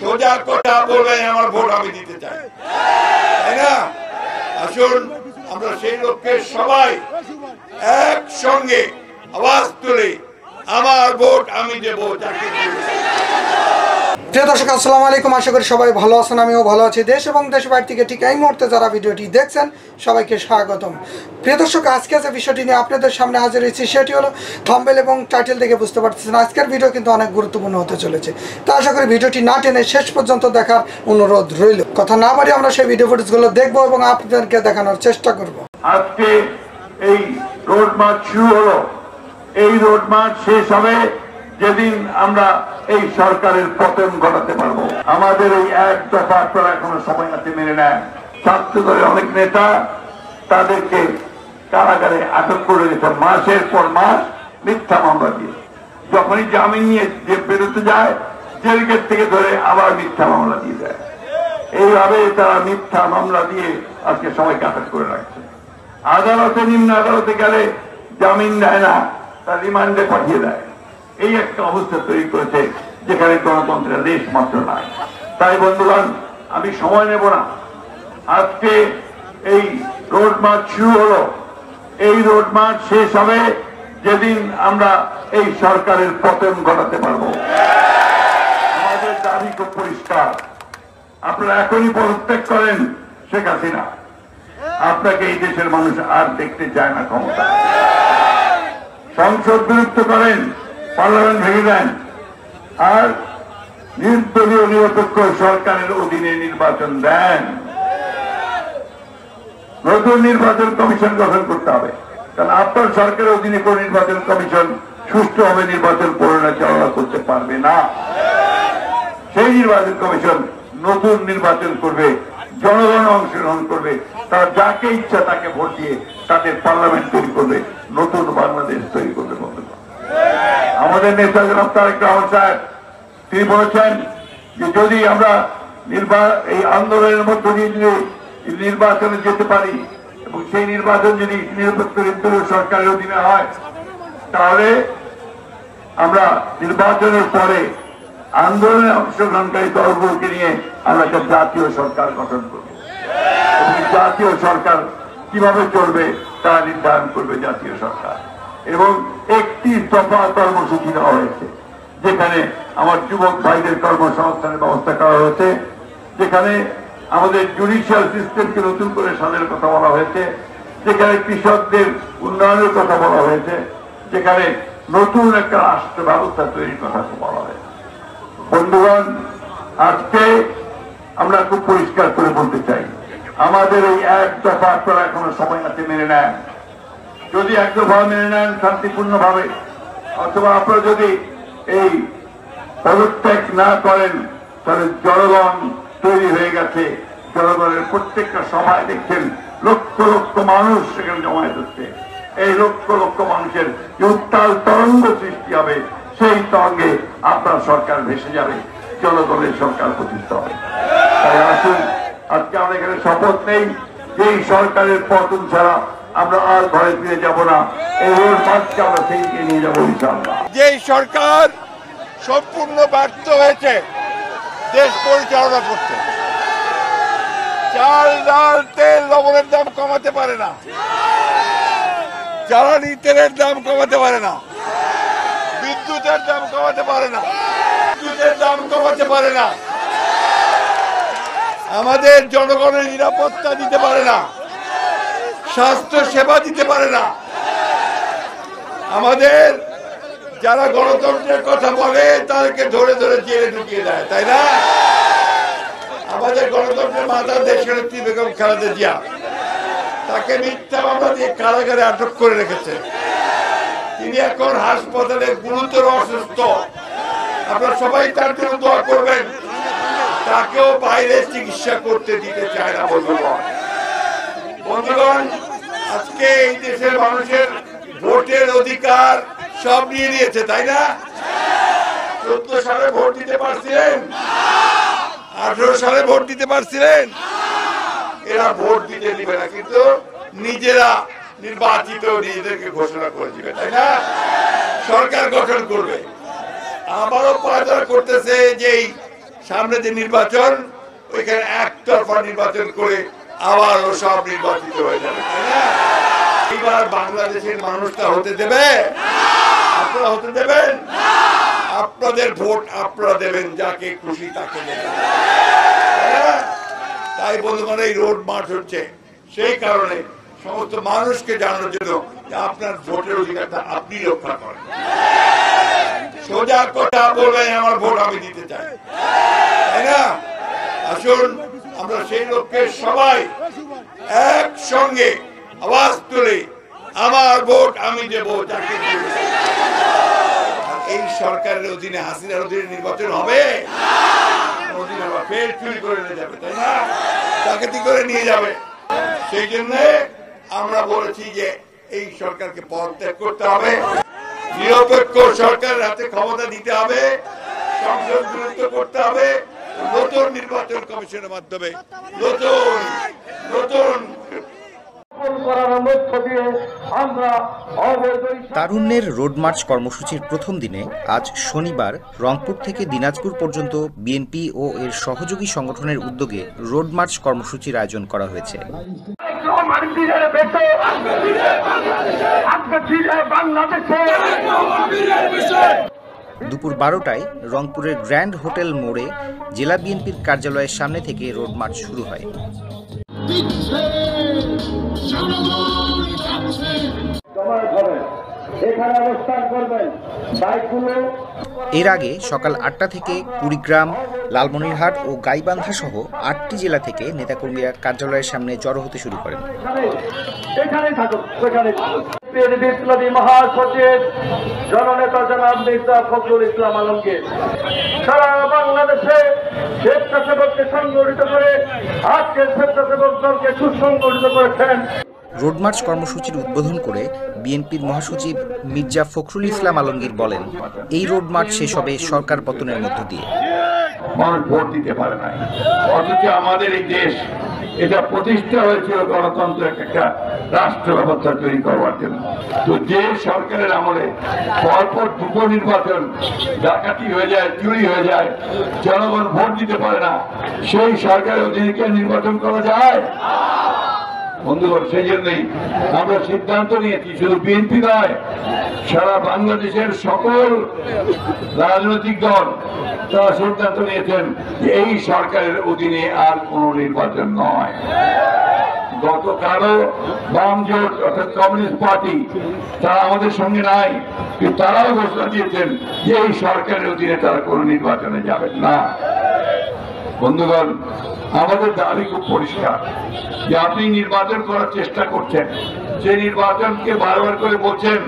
সোজা কথা বলে আমার ভোট আমি দিতে চাই। না? আসুন, আমরা সেই লক্ষ্যে সবাই একসঙ্গে আওয়াজ তুলে। আমার ভোট আমি দেবো, যাকে। প্রিয় দর্শক, আসসালামু আলাইকুম। আশা করি সবাই ভালো আছেন, আমিও ভালো আছি। দেশ এবং দেশ বাইরে থেকে ঠিক এই মুহূর্তে যারা ভিডিওটি দেখছেন, সবাইকে স্বাগতম। প্রিয় দর্শক, আজকে যে বিষয়টি নিয়ে আপনাদের সামনে হাজির হয়েছি, সেটি হলো থাম্বেল এবং টাইটেল দেখে বুঝতে পারতেছেন, আজকের ভিডিও কিন্তু অনেক গুরুত্বপূর্ণ হতে চলেছে। তো আশা করি ভিডিওটি না টেনে শেষ পর্যন্ত দেখার অনুরোধ রইল। কথা না বাড়ি আমরা সেই ভিডিও ফুটেজগুলো দেখব এবং আপনাদেরকে দেখানোর চেষ্টা করব। আজকে এই রোড মার্চ শুরু হলো। এই রোড মার্চ শেষ হবে। যেদিন আমরা এই সরকারের পতন ঘটাতে পারব। আমাদের এই এক দফা আপনারা এখনও সময় আছে মেনে নেন ছাত্র দলের অনেক নেতা তাদেরকে কারাগারে আটক করে গেছে মাসের পর মাস মিথ্যা মামলা দিয়ে, যখনই জামিন নিয়ে যে বেরোতে যায়, জেল গেট থেকে ধরে আবার মিথ্যা মামলা দিয়ে দেয়। এইভাবে তারা মিথ্যা মামলা দিয়ে আজকে সবাইকে আটক করে রাখছে। আদালতে নিম্ন আদালতে গেলে জামিন দেয় না তার রিমান্ডে পাঠিয়ে দেয়। এই একটা অবস্থা তৈরি করেছে যেখানে গণতন্ত্রের দেশ মাত্র নাই। তাই বন্ধুগণ, আমি সময় নেব না। আজকে এই রোড মার্চ শুরু হলো। এই রোড মার্চ শেষ হবে যেদিন আমরা এই সরকারের পতন ঘটাতে পারব। আমাদের দাবি খুব পরিষ্কার। আপনারা এখনই পদত্যাগ করেন শেখ হাসিনা। আপনাকে এই দেশের মানুষ আর দেখতে চায় না ক্ষমতা সংসদ বিলুপ্ত করেন। পার্লামেন্ট ভেঙে দেন। আর নির্দলীয় নিরপেক্ষ সরকারের অধীনে নির্বাচন দেন। নতুন নির্বাচন কমিশন গঠন করতে হবে। কারণ আপনার সরকারের অধীনে কোন নির্বাচন কমিশন সুষ্ঠুভাবে নির্বাচন পরিচালনা করতে পারবে না। সেই নির্বাচন কমিশন নতুন নির্বাচন করবে, জনগণ অংশগ্রহণ করবে, তারা যাকে ইচ্ছা তাকে ভোট দিয়ে তাদের পার্লামেন্ট তৈরি করবে, নতুন বাংলাদেশ তৈরি করবে। আমাদের নেতা জনাব তারেক রহমান সাহেব, তিনি বলেছেন যে যদি আমরা এই আন্দোলনের মধ্য দিয়ে নির্বাচনে যেতে পারি, এবং সেই নির্বাচন যদি নিরপেক্ষ সরকারের অধীনে হয়, তাহলে আমরা নির্বাচনের পরে আন্দোলনে অংশগ্রহণকারী দলগুলোকে নিয়ে আমরা একটা জাতীয় সরকার গঠন করব। জাতীয় সরকার কীভাবে চলবে তা নির্ধারণ করবে জাতীয় সরকার। এবং একটি দফা কর্মসূচি দেওয়া হয়েছে, যেখানে আমার যুবক ভাইদের কর্মসংস্থানের ব্যবস্থা করা হয়েছে, যেখানে আমাদের জুডিশিয়াল সিস্টেমকে নতুন করে সাজানোর কথা বলা হয়েছে, যেখানে কৃষকদের উন্নয়নের কথা বলা হয়েছে, যেখানে নতুন একটা রাষ্ট্র ব্যবস্থা তৈরির কথা বলা হয়েছে। বন্ধুগণ, আজকে আমরা খুব পরিষ্কার করে বলতে চাই, আমাদের এই এক দফা আপনারা এখনও সময় আছে মেনে নেন। যদি এক দফা মেনে নেন শান্তিপূর্ণ ভাবে অথবা আপনারা যদি এই পদত্যাগ না করেন, তাহলে জনগণ তৈরি হয়ে গেছে। জনগণের প্রত্যেকটা সভায় দেখছেন লক্ষ লক্ষ মানুষ সেখানে জমায়েত হচ্ছে। এই লক্ষ লক্ষ মানুষের যে উত্তাল তরঙ্গ সৃষ্টি হবে, সেই তরঙ্গে আপনার সরকার ভেসে যাবে, জনগণের সরকার প্রতিষ্ঠা হবে। তাই আসুন, আজকে আমরা এখানে শপথ নেই যে সরকারের পতন ছাড়া আমরা আর ঘরে ফিরে যাব না। আমরা সেই নিয়ে যাব যে সরকার সম্পূর্ণ ব্যর্থ হয়েছে, দেশ পরিচালনা করতে। চাল, ডাল, তেল, লবণের দাম কমাতে পারে না। জ্বালানি তেলের দাম কমাতে পারে না। বিদ্যুতের দাম কমাতে পারে না। বিদ্যুতের দাম কমাতে পারে না। আমাদের জনগণের নিরাপত্তা দিতে পারে না। স্বাস্থ্য সেবা দিতে পারে না। আমাদের যারা গণতন্ত্রের কথা বলে, তাদেরকে ধরে ধরে জেলে ঢুকিয়ে দেয়, তাই না? আমাদের গণতন্ত্রের মাতা দেশের বেগম খালেদা জিয়া, তাকে মিথ্যা মামলা দিয়ে কারাগারে আটক করে রেখেছে। তিনি এখন হাসপাতালে গুরুতর অসুস্থ। আপনারা সবাই তার জন্য দোয়া করবেন। তাকেও বাইরে চিকিৎসা করতে দিতে চায় না বন্ধুগণ। বন্ধুগণ আজকে এই দেশের মানুষের ভোটের অধিকার সব নিয়ে নিয়েছে, তাই না? চোদ্দ সালে ভোট দিতে পারছিলেন? আঠারো সালে ভোট দিতে পারছিলেন? এরা ভোট দিতে দিবে না, কিন্তু নিজেরা নির্বাচিত নিজেদেরকে ঘোষণা করে দিবে, তাই না? সরকার গঠন করবে। আবারও পায়দারা করতেছে যে সামনে যে নির্বাচন, ওইখানে একতরফা নির্বাচন করে আবারও সব নির্বাচিত হয়ে যাবে। এইবার বাংলাদেশের মানুষটা হতে দেবে? আপনারা হতে দেবেন? আপনাদের ভোট আপনারা দেবেন, যাকে খুশি তাকে দেবেন। তাই না? তাই বন্ধুগণ এই রোড মার্চ হচ্ছে। সেই কারণে সমস্ত মানুষকে জানানোর জন্য আপনার ভোটের অধিকারটা আপনি রক্ষা করেন। সোজা কথা বলবেন আমার ভোট আমি দিতে চাই। তাই না? আসুন। আমরা সেই লোককে সবাই একসঙ্গে আওয়াজ তুলে, আমার ভোট, আমি দেব যাকে এই সরকারের অধীনে হাসিনার অধীনে নির্বাচন হবে? নিরপেক্ষ সরকারের হাতে ক্ষমতা দিতে হবে, সংসদ বিলুপ্ত করতে হবে নতুন নির্বাচন কমিশনের মাধ্যমে নতুন নতুন। তারুণ্যের রোড মার্চ কর্মসূচির প্রথম দিনে আজ শনিবার রংপুর থেকে দিনাজপুর পর্যন্ত বিএনপি ও এর সহযোগী সংগঠনের উদ্যোগে রোড মার্চ কর্মসূচির আয়োজন করা হয়েছে। দুপুর বারোটায় রংপুরের গ্র্যান্ড হোটেল মোড়ে জেলা বিএনপির কার্যালয়ের সামনে থেকে রোড মার্চ শুরু হয়। এখানে অবস্থান করবেন। বাইকগুলো এর আগে সকাল আটটা থেকে কুড়িগ্রাম লালমনিরহাট ও গাইবান্ধা সহ আটটি জেলা থেকে নেতাকর্মীরা কার্যালয়ের সামনে জড়ো হতে শুরু করেন। এখানে এখানেই থাকুন সেখানে বীর বিপ্লবী মহাসচিব জননেতা জনাব মির্জা ফখরুল ইসলাম আলমগীর। সারা বাংলাদেশে স্বেচ্ছাসেবককে সংগঠিত করে আজকের স্বেচ্ছাসেবক দলকে সুসংগঠিত করেছেন রোড মার্চ কর্মসূচির উদ্বোধন করে বিএনপির মহাসচিব মির্জা ফখরুল ইসলাম আলমগীর বলেন, এই রোড মার্চ শেষ হবে সরকার পতনের মধ্য দিয়ে। অথচ আমাদের দেশ, এটা প্রতিষ্ঠা হয়েছিল গণতন্ত্রের একটা রাষ্ট্র ব্যবস্থা তৈরি করবার জন্য। তো যে সরকারের আমলে পরপর দুটো নির্বাচন ডাকাতি হয়ে যায়, চুরি হয়ে যায়, জনগণ ভোট দিতে পারে না, সেই সরকারের অধীনে নির্বাচন করা যায় বন্ধুগণ, সেই জন্যই আমরা সিদ্ধান্ত নিয়েছি, শুধু বিএনপি নয়, সারা বাংলাদেশের সকল রাজনৈতিক দল তারা সিদ্ধান্ত নিয়েছেন এই সরকারের অধীনে আর কোনো নির্বাচন নয়। গতকালও বাম জোট অর্থাৎ কমিউনিস্ট পার্টি তারা আমাদের সঙ্গে নাই, কিন্তু তারাও ঘোষণা দিয়েছেন যে এই সরকারের অধীনে তারা কোনো নির্বাচনে যাবেন না। বন্ধুগণ আমাদের দাবি খুব পরিষ্কার যে আপনি নির্বাচন করার চেষ্টা করছেন। সেই নির্বাচনকে বারবার করে বলছেন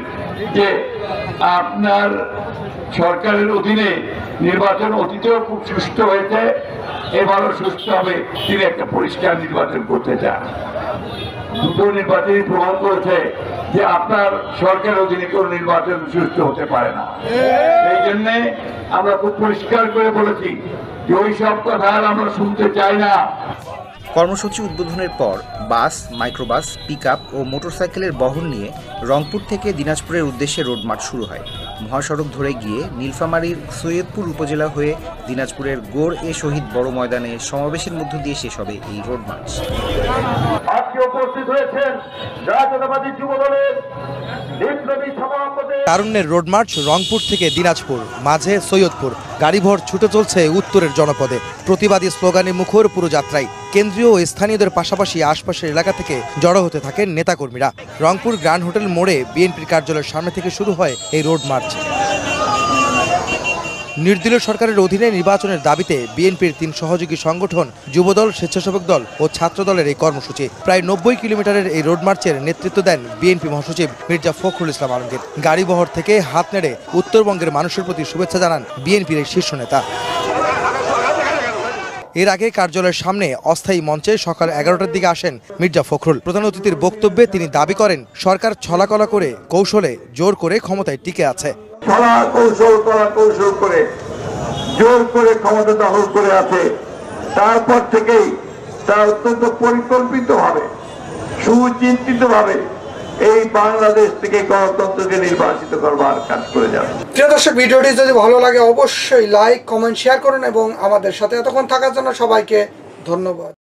যে আপনার সরকারের অধীনে নির্বাচন অতীতেও খুব সুস্থ হয়েছে, এবারও সুস্থ হবে। তিনি একটা পরিষ্কার নির্বাচন করতে চান। দুটো নির্বাচনই প্রমাণ করেছে যে আপনার সরকারের অধীনে কোনো নির্বাচন সুস্থ হতে পারে না। সেই জন্যে আমরা খুব পরিষ্কার করে বলেছি যে ওই সব কথা আর আমরা শুনতে চাই না। কর্মসূচি উদ্বোধনের পর বাস, মাইক্রোবাস, পিকআপ ও মোটরসাইকেলের বহর নিয়ে রংপুর থেকে দিনাজপুরের উদ্দেশ্যে রোড মার্চ শুরু হয়। মহাসড়ক ধরে গিয়ে নীলফামারীর সৈয়দপুর উপজেলা হয়ে দিনাজপুরের গোড় এ শহীদ বড় ময়দানে সমাবেশের মধ্য দিয়ে শেষ হবে এই রোড মার্চ আজকে তারুণ্যের রোড মার্চ রংপুর থেকে দিনাজপুর, মাঝে সৈয়দপুর। গাড়িভর ছুটে চলছে উত্তরের জনপদে। প্রতিবাদী স্লোগানে মুখর পুরো যাত্রায় কেন্দ্রীয় ও স্থানীয়দের পাশাপাশি আশপাশের এলাকা থেকে জড়ো হতে থাকেন নেতাকর্মীরা। রংপুর গ্র্যান্ড হোটেল মোড়ে বিএনপির কার্যালয়ের সামনে থেকে শুরু হয় এই রোড মার্চ নির্দলীয় সরকারের অধীনে নির্বাচনের দাবিতে বিএনপির তিন সহযোগী সংগঠন, যুবদল, স্বেচ্ছাসেবক দল ও ছাত্র দলের এই কর্মসূচি। প্রায় নব্বই কিলোমিটারের এই রোড মার্চের নেতৃত্ব দেন বিএনপি মহাসচিব মির্জা ফখরুল ইসলাম আলমগীর। গাড়িবহর থেকে হাত নেড়ে উত্তরবঙ্গের মানুষের প্রতি শুভেচ্ছা জানান বিএনপির এই শীর্ষ নেতা। এর আগে কার্যালয়ের সামনে অস্থায়ী মঞ্চে সকাল এগারোটার দিকে আসেন মির্জা ফখরুল। প্রধান অতিথির বক্তব্যে তিনি দাবি করেন, সরকার ছলাকলা করে, কৌশলে জোর করে ক্ষমতায় টিকে আছে। কলা কৌশল কলা কৌশল করে, জোর করে ক্ষমতা দখল করে আছে। তারপর থেকেই তারা অত্যন্ত পরিকল্পিত ভাবে সুচিন্তিত ভাবে এই বাংলাদেশ থেকে গণতন্ত্রকে নির্বাচিত করবার কাজ করে যাবে প্রিয় দর্শক, ভিডিওটি যদি ভালো লাগে, অবশ্যই লাইক, কমেন্ট, শেয়ার করুন এবং আমাদের সাথে এতক্ষণ থাকার জন্য সবাইকে ধন্যবাদ।